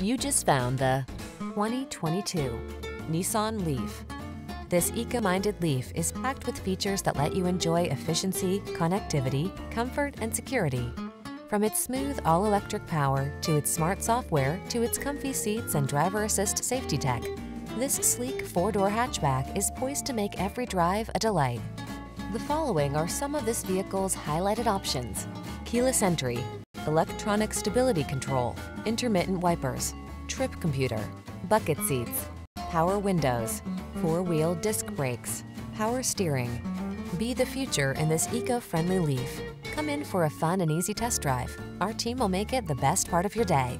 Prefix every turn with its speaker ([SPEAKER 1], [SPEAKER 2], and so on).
[SPEAKER 1] You just found the 2022 Nissan Leaf. This eco-minded Leaf is packed with features that let you enjoy efficiency, connectivity, comfort, and security. From its smooth all-electric power to its smart software to its comfy seats and driver assist safety tech, this sleek four-door hatchback is poised to make every drive a delight. The following are some of this vehicle's highlighted options. Keyless entry, electronic stability control, intermittent wipers, trip computer, bucket seats, power windows, four-wheel disc brakes, power steering. Be the future in this eco-friendly Leaf. Come in for a fun and easy test drive. Our team will make it the best part of your day.